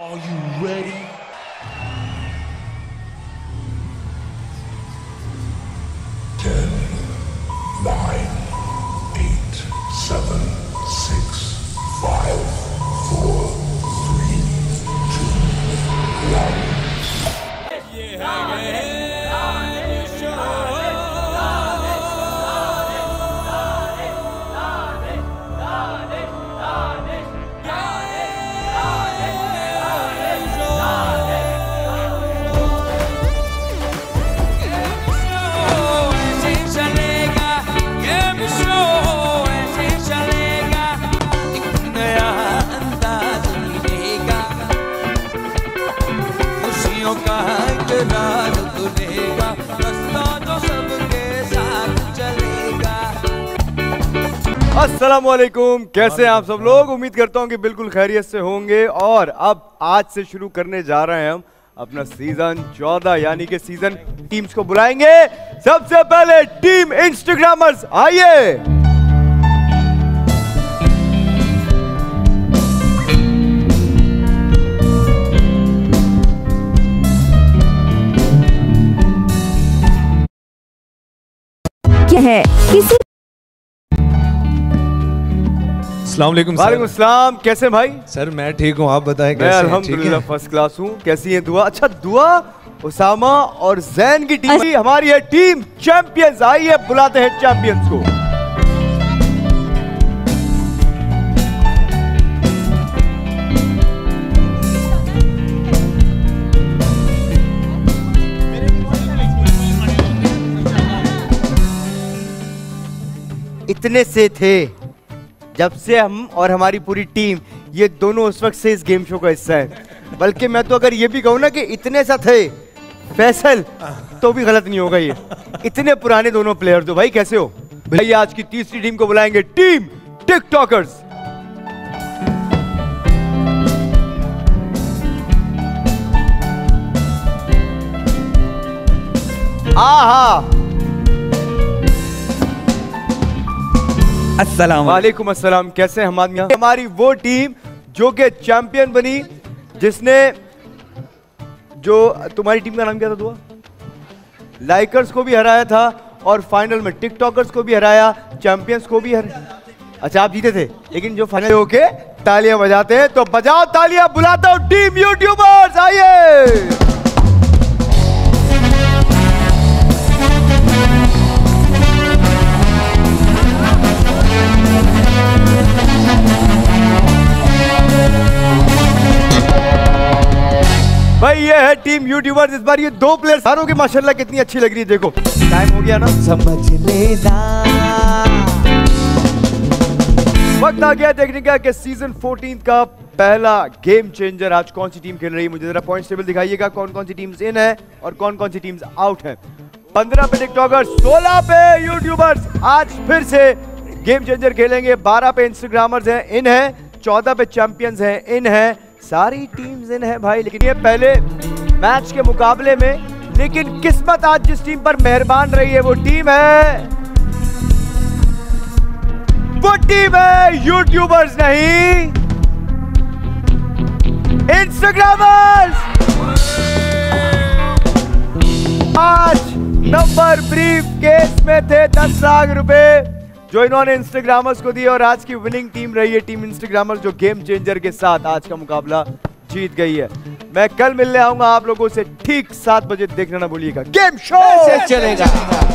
Are you ready? Ten, खुशियों का एक राज खुलेगा रास्ता जो सबके साथ चलेगा। अस्सलाम वालेकुम कैसे हैं आप सब लोग? उम्मीद करता हूँ कि बिल्कुल खैरियत से होंगे। और अब आज से शुरू करने जा रहे हैं हम अपना सीज़न 14 यानी कि सीज़न टीम्स को बुलाएँगे। सबसे पहले टीम इंस्टाग्रामर्स आइए। क्या है। किसी अस्सलाम वालेकुम सलाम। कैसे भाई? सर मैं ठीक हूँ। आप बताएँ कैसे हैं? ठीक अल्हम्दुलिल्लाह है? फ़र्स्ट क्लास हूँ। कैसी है दुआ? अच्छा दुआ उसामा और जैन की टीम हमारी है टीम चैंपियंस। आई है बुलाते हैं चैंपियंस को। इतने से थे, जब से हम और हमारी पूरी टीम ये दोनों उस वक्त से इस गेम शो का हिस्सा है। बल्कि मैं तो अगर ये भी कहूँ ना कि इतने सा थे, फैसल तो भी गलत नहीं होगा ये। इतने पुराने दोनों प्लेयर तो भाई कैसे हो? भाई आज की तीसरी टीम को बुलाएँगे टीम टिकटॉकर्स आहा! अस्सलाम वालेकुम अस्सलाम कैसे हम आदमी हमारी वो टीम जो कि चैंपियन बनी, जिसने जो, तुम्हारी टीम का नाम क्या था, दुआ? लाइकर्स को भी हराया था और फाइनल में टिकटॉकर्स को भी हराया चैंपियंस को भी हराया अच्छा आप जीते थे, लेकिन जो फाइनल होके तालियाँ बजाते हैं तो बजाओ तालियाँ, बुलाता हूँ टीम यूट्यूबर्स आइए! है टीम यूट्यूबर्स इस बार ये दो प्लेयर सारों की माशाल्लाह कितनी अच्छी लग रही है देखो। टाइम हो गया ना? समझ लेना वक्त आ गया देखने का कि सीज़न 14 का पहला गेम चेंजर आज कौन सी टीम खेल रही है? मुझे जरा पॉइंट्स टेबल दिखाइएगा कौन कौन सी टीम्स इन है और कौन कौन सी टीम्स आउट है। 15 पे टिकटॉकर्स 16 पे यूट्यूबर्स आज फिर से गेम चेंजर खेलेंगे। 12 पे इंस्टाग्रामर्स हैं इन है। 14 पे चैंपियंस हैं इन है। सारी टीम्स इन है भाई लेकिन ये पहले मैच के मुकाबले में, लेकिन किस्मत आज जिस टीम पर मेहरबान रही है, वो टीम है। वो टीम है यूट्यूबर्स नहीं। इंस्टाग्रामर्स आज नंबर ब्रीफ केस में थे दस लाख रुपए, जो इन्होंने इंस्टाग्रामर्स को दिए, और आज की विनिंग टीम रही है टीम इंस्टाग्रामर्स जो गेम चेंजर के साथ आज का मुकाबला जीत गई है। मैं कल मिलने आऊँगा आप लोगों से। ठीक सात बजे देखना ना भूलिएगा। गेम शो चलेगा।